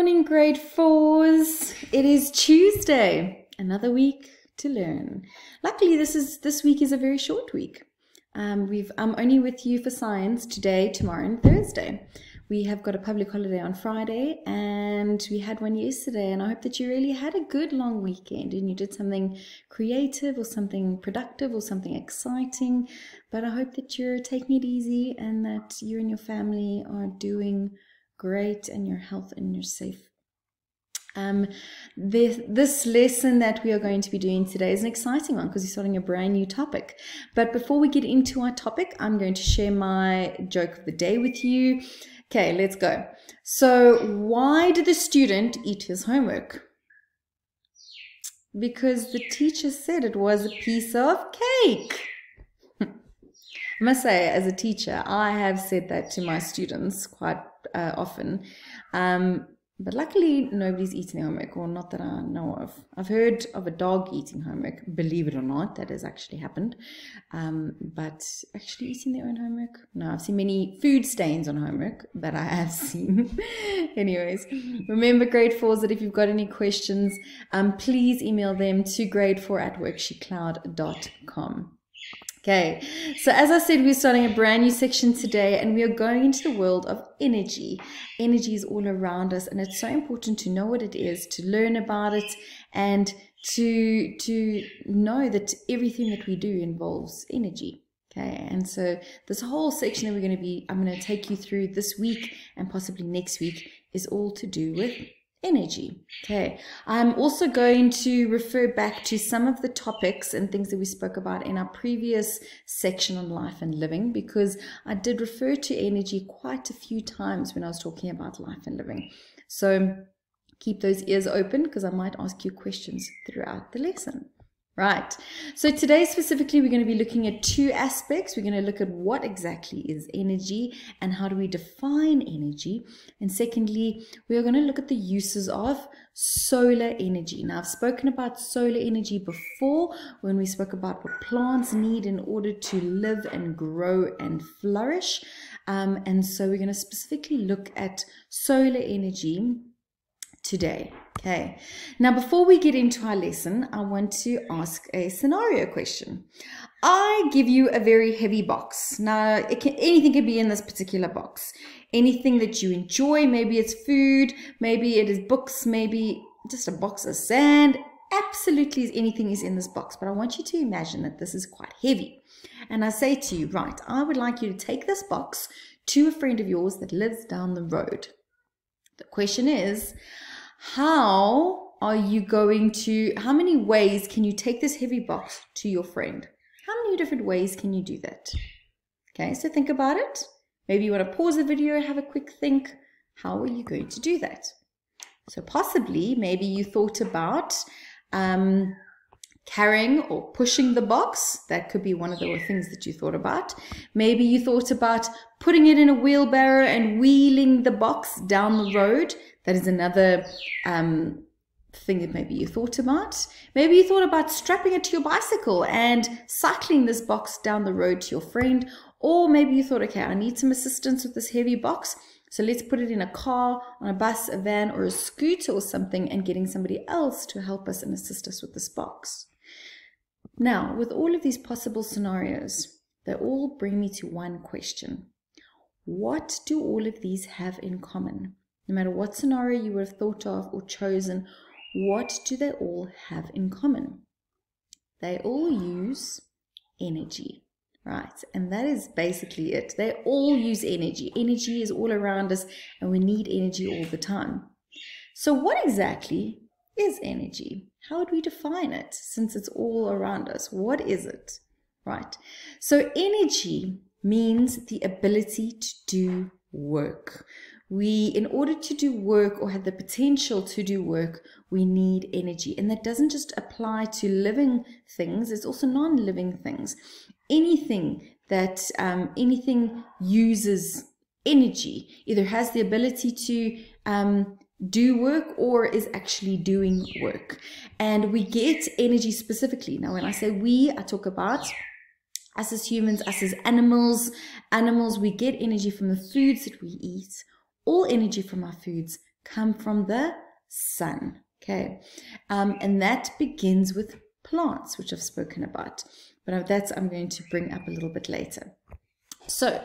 morning, grade fours. It is Tuesday, another week to learn. Luckily, this is this week is a very short week. Um, we've I'm only with you for science today, tomorrow, and Thursday. We have got a public holiday on Friday, and we had one yesterday. And I hope that you really had a good long weekend and you did something creative or something productive or something exciting. But I hope that you're taking it easy and that you and your family are doing great and your health and you're safe. Um, this, this lesson that we are going to be doing today is an exciting one because we're starting a brand new topic. But before we get into our topic, I'm going to share my joke of the day with you. Okay, let's go. So, why did the student eat his homework? Because the teacher said it was a piece of cake. I must say, as a teacher, I have said that to my students quite uh, often. Um, but luckily, nobody's eating homework, or not that I know of. I've heard of a dog eating homework, believe it or not, that has actually happened. Um, but actually eating their own homework? No, I've seen many food stains on homework but I have seen. Anyways, remember, grade fours, that if you've got any questions, um, please email them to grade4 at worksheetcloud.com. Okay, so as I said, we're starting a brand new section today and we are going into the world of energy. Energy is all around us and it's so important to know what it is, to learn about it, and to, to know that everything that we do involves energy. Okay, and so this whole section that we're going to be, I'm going to take you through this week and possibly next week is all to do with energy. Okay, I'm also going to refer back to some of the topics and things that we spoke about in our previous section on life and living because I did refer to energy quite a few times when I was talking about life and living. So keep those ears open because I might ask you questions throughout the lesson. Right. So today specifically, we're going to be looking at two aspects. We're going to look at what exactly is energy and how do we define energy. And secondly, we are going to look at the uses of solar energy. Now, I've spoken about solar energy before when we spoke about what plants need in order to live and grow and flourish. Um, and so we're going to specifically look at solar energy today. Okay, now before we get into our lesson, I want to ask a scenario question. I give you a very heavy box. Now, can, anything can be in this particular box. Anything that you enjoy, maybe it's food, maybe it is books, maybe just a box of sand. Absolutely anything is in this box, but I want you to imagine that this is quite heavy. And I say to you, right, I would like you to take this box to a friend of yours that lives down the road. The question is, how are you going to, how many ways can you take this heavy box to your friend? How many different ways can you do that? Okay, so think about it. Maybe you want to pause the video, have a quick think. How are you going to do that? So possibly, maybe you thought about um, carrying or pushing the box. That could be one of the things that you thought about. Maybe you thought about putting it in a wheelbarrow and wheeling the box down the road. That is another um, thing that maybe you thought about. Maybe you thought about strapping it to your bicycle and cycling this box down the road to your friend. Or maybe you thought, okay, I need some assistance with this heavy box. So let's put it in a car, on a bus, a van, or a scooter or something and getting somebody else to help us and assist us with this box. Now, with all of these possible scenarios, they all bring me to one question. What do all of these have in common? No matter what scenario you would have thought of or chosen, what do they all have in common? They all use energy, right? And that is basically it. They all use energy. Energy is all around us, and we need energy all the time. So, what exactly is energy? How would we define it since it's all around us? What is it? Right. So, energy means the ability to do work we in order to do work or have the potential to do work we need energy. And that doesn't just apply to living things it's also non-living things. Anything that um, anything uses energy either has the ability to um, do work or is actually doing work. And we get energy specifically. Now when i say we i talk about us as humans us as animals. Animals we get energy from the foods that we eat all energy from our foods come from the sun. Okay, um, and that begins with plants, which I've spoken about. But that's I'm going to bring up a little bit later. So,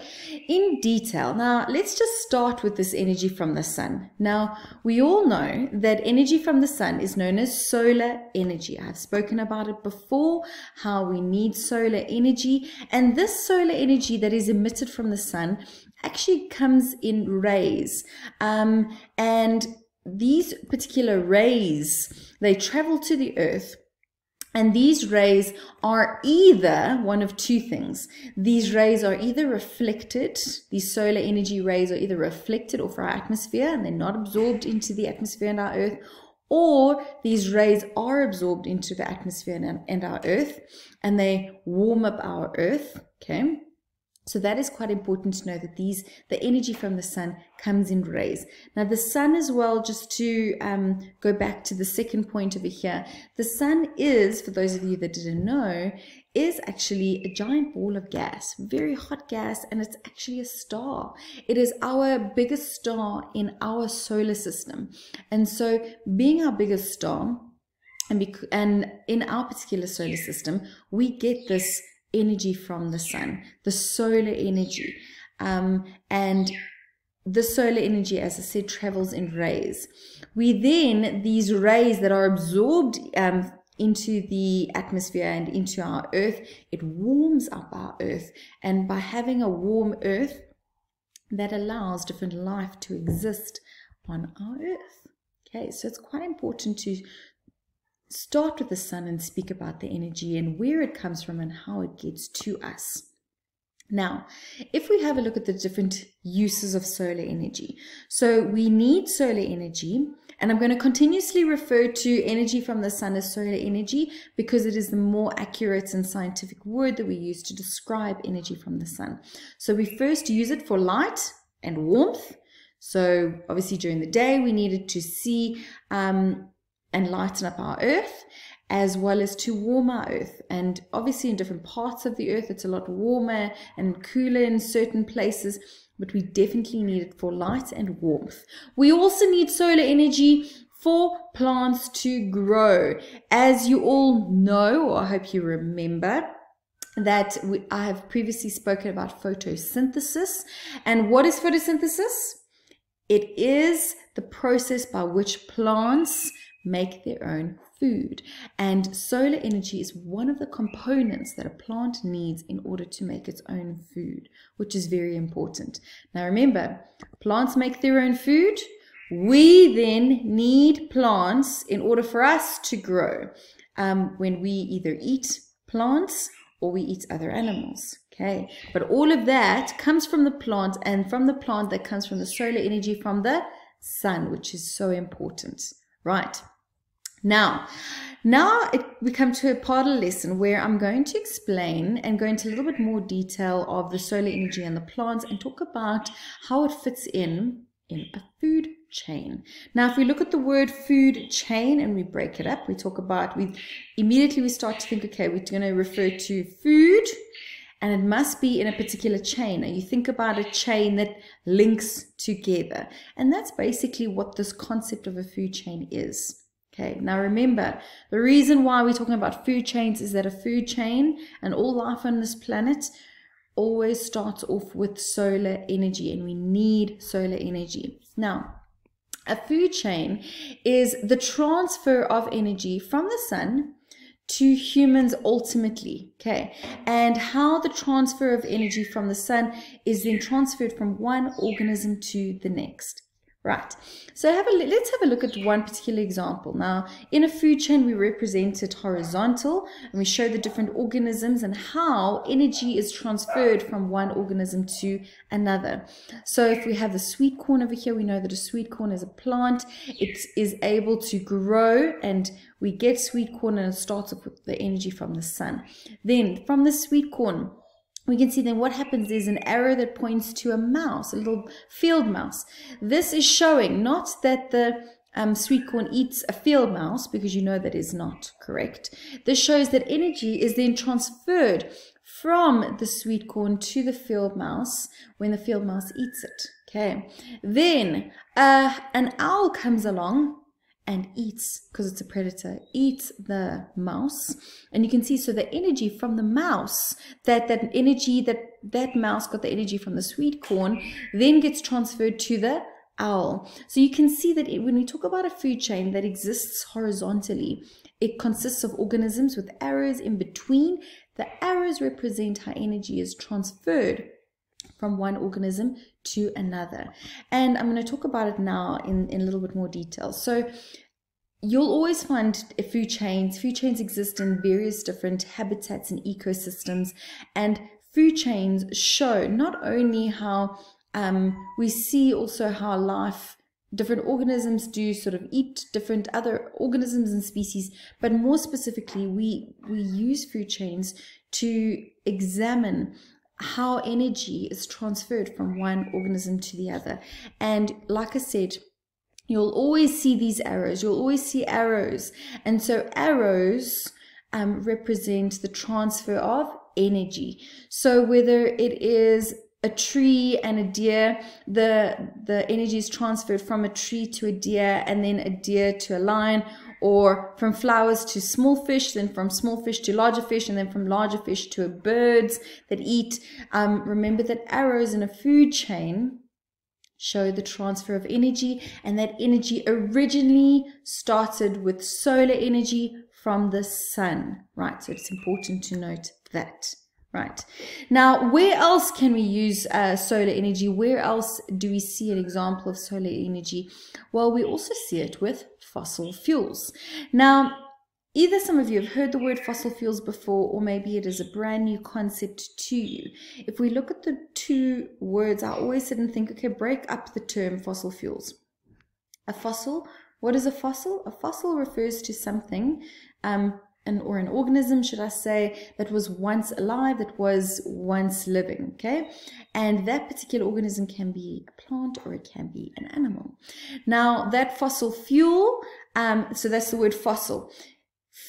in detail, now let's just start with this energy from the sun. Now, we all know that energy from the sun is known as solar energy. I've spoken about it before, how we need solar energy, and this solar energy that is emitted from the sun actually comes in rays. Um, and these particular rays, they travel to the earth and these rays are either one of two things. These rays are either reflected, these solar energy rays are either reflected off our atmosphere and they're not absorbed into the atmosphere and our earth, or these rays are absorbed into the atmosphere and, and our earth and they warm up our earth. Okay. So that is quite important to know that these, the energy from the sun comes in rays. Now the sun as well, just to um, go back to the second point over here, the sun is, for those of you that didn't know, is actually a giant ball of gas, very hot gas, and it's actually a star. It is our biggest star in our solar system. And so being our biggest star, and, and in our particular solar system, we get this energy from the sun, the solar energy. Um, and the solar energy, as I said, travels in rays. We then, these rays that are absorbed um, into the atmosphere and into our earth, it warms up our earth. And by having a warm earth, that allows different life to exist on our earth. Okay, so it's quite important to start with the sun and speak about the energy and where it comes from and how it gets to us. Now, if we have a look at the different uses of solar energy, so we need solar energy, and I'm going to continuously refer to energy from the sun as solar energy because it is the more accurate and scientific word that we use to describe energy from the sun. So we first use it for light and warmth. So obviously during the day we needed to see um, and lighten up our earth as well as to warm our earth. And obviously, in different parts of the earth, it's a lot warmer and cooler in certain places, but we definitely need it for light and warmth. We also need solar energy for plants to grow. As you all know, or I hope you remember, that we, I have previously spoken about photosynthesis. And what is photosynthesis? It is the process by which plants make their own food. And solar energy is one of the components that a plant needs in order to make its own food, which is very important. Now remember, plants make their own food. We then need plants in order for us to grow um, when we either eat plants or we eat other animals. Okay, but all of that comes from the plant and from the plant that comes from the solar energy from the sun, which is so important. Right. Now, now it, we come to a part of the lesson where I'm going to explain and go into a little bit more detail of the solar energy and the plants and talk about how it fits in in a food chain. Now, if we look at the word food chain and we break it up, we talk about, we immediately we start to think, okay, we're going to refer to food and it must be in a particular chain. Now, you think about a chain that links together. And that's basically what this concept of a food chain is. Okay, now remember, the reason why we're talking about food chains is that a food chain and all life on this planet always starts off with solar energy and we need solar energy. Now, a food chain is the transfer of energy from the sun to humans ultimately okay and how the transfer of energy from the sun is then transferred from one organism to the next Right, so have a, let's have a look at one particular example. Now, in a food chain, we represent it horizontal, and we show the different organisms and how energy is transferred from one organism to another. So if we have the sweet corn over here, we know that a sweet corn is a plant. It is able to grow, and we get sweet corn, and it starts off with the energy from the sun. Then, from the sweet corn, we can see then what happens is an arrow that points to a mouse, a little field mouse. This is showing not that the um, sweet corn eats a field mouse, because you know that is not correct. This shows that energy is then transferred from the sweet corn to the field mouse when the field mouse eats it. Okay, then uh, an owl comes along and eats because it's a predator eats the mouse. And you can see so the energy from the mouse that that energy that that mouse got the energy from the sweet corn then gets transferred to the owl. So you can see that it, when we talk about a food chain that exists horizontally it consists of organisms with arrows in between. The arrows represent how energy is transferred from one organism to another. And I'm going to talk about it now in, in a little bit more detail. So you'll always find food chains. Food chains exist in various different habitats and ecosystems. And food chains show not only how um, we see also how life different organisms do sort of eat different other organisms and species but more specifically we we use food chains to examine how energy is transferred from one organism to the other. And like I said, you'll always see these arrows. You'll always see arrows. And so arrows um, represent the transfer of energy. So whether it is a tree and a deer, the, the energy is transferred from a tree to a deer and then a deer to a lion or from flowers to small fish, then from small fish to larger fish, and then from larger fish to birds that eat. Um, remember that arrows in a food chain show the transfer of energy, and that energy originally started with solar energy from the sun, right? So it's important to note that. Right. Now, where else can we use uh, solar energy? Where else do we see an example of solar energy? Well, we also see it with fossil fuels. Now, either some of you have heard the word fossil fuels before, or maybe it is a brand new concept to you. If we look at the two words, I always sit and think, okay, break up the term fossil fuels. A fossil, what is a fossil? A fossil refers to something um, an or an organism should I say that was once alive that was once living okay? And that particular organism can be a plant or it can be an animal. Now that fossil fuel um, so that's the word fossil.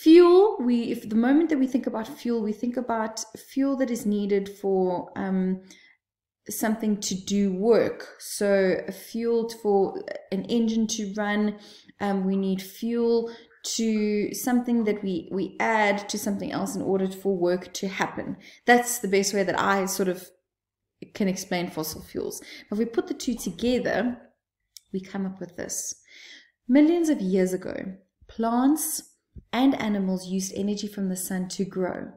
Fuel we if the moment that we think about fuel we think about fuel that is needed for um, something to do work. So fuel for an engine to run um, we need fuel to something that we we add to something else in order for work to happen. That's the best way that I sort of can explain fossil fuels. If we put the two together, we come up with this. Millions of years ago, plants and animals used energy from the sun to grow.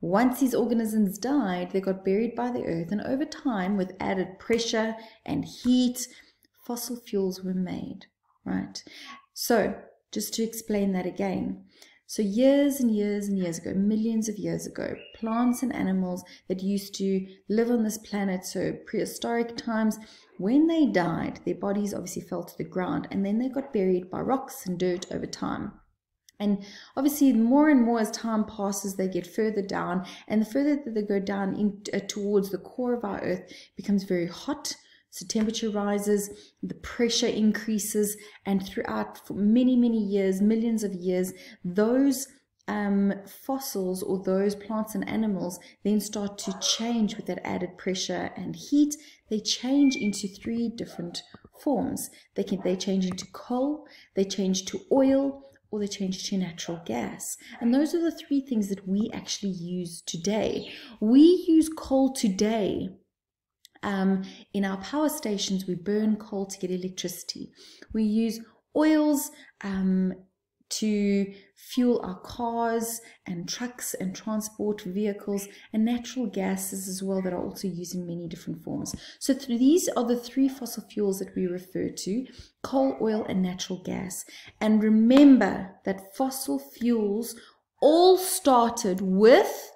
Once these organisms died, they got buried by the earth, and over time, with added pressure and heat, fossil fuels were made. Right? So, just to explain that again. So, years and years and years ago, millions of years ago, plants and animals that used to live on this planet, so prehistoric times, when they died, their bodies obviously fell to the ground and then they got buried by rocks and dirt over time. And obviously, more and more as time passes, they get further down, and the further that they go down in, uh, towards the core of our Earth, becomes very hot so temperature rises, the pressure increases, and throughout many, many years, millions of years, those um, fossils or those plants and animals then start to change with that added pressure and heat. They change into three different forms. They can they change into coal, they change to oil, or they change to natural gas. And those are the three things that we actually use today. We use coal today um, in our power stations, we burn coal to get electricity. We use oils um, to fuel our cars and trucks and transport vehicles and natural gases as well that are also used in many different forms. So these are the three fossil fuels that we refer to, coal, oil and natural gas. And remember that fossil fuels all started with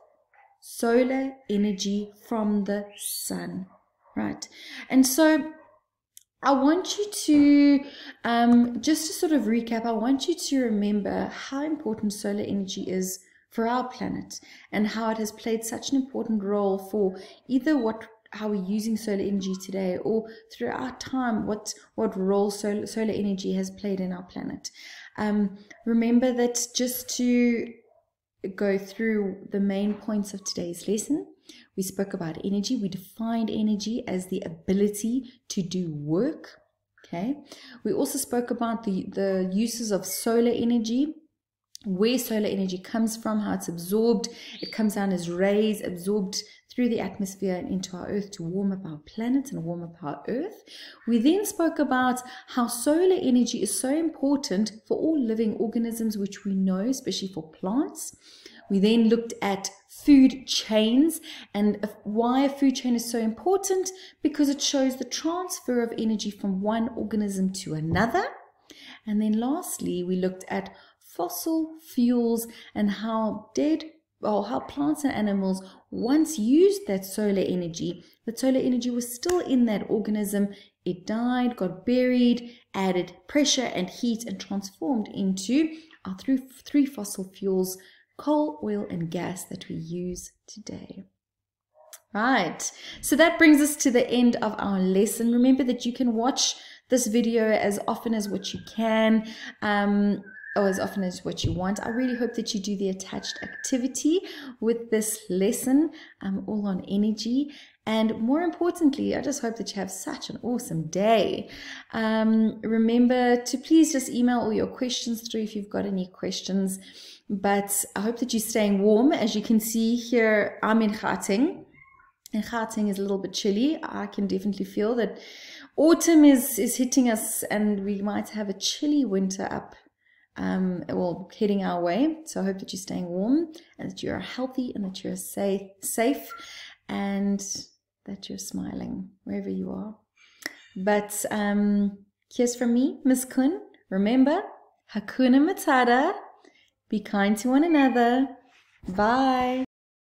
solar energy from the sun right? And so I want you to, um, just to sort of recap, I want you to remember how important solar energy is for our planet and how it has played such an important role for either what how we're using solar energy today or throughout time what what role solar, solar energy has played in our planet um, remember that just to go through the main points of today's lesson. We spoke about energy. We defined energy as the ability to do work. Okay. We also spoke about the, the uses of solar energy, where solar energy comes from, how it's absorbed. It comes down as rays absorbed through the atmosphere and into our earth to warm up our planet and warm up our earth. We then spoke about how solar energy is so important for all living organisms, which we know, especially for plants. We then looked at food chains and why a food chain is so important because it shows the transfer of energy from one organism to another. And then lastly, we looked at fossil fuels and how dead or how plants and animals once used that solar energy, the solar energy was still in that organism. It died, got buried, added pressure and heat, and transformed into our three, three fossil fuels coal, oil, and gas that we use today. Right, so that brings us to the end of our lesson. Remember that you can watch this video as often as what you can. Um, or as often as what you want. I really hope that you do the attached activity with this lesson, um, all on energy. And more importantly, I just hope that you have such an awesome day. Um, remember to please just email all your questions through if you've got any questions. But I hope that you're staying warm. As you can see here, I'm in Gauteng. And Gauteng is a little bit chilly. I can definitely feel that autumn is, is hitting us and we might have a chilly winter up um, well, heading our way. So I hope that you're staying warm and that you're healthy and that you're safe, safe and that you're smiling wherever you are. But um, here's from me, Miss Kun. Remember, Hakuna Matata. Be kind to one another. Bye.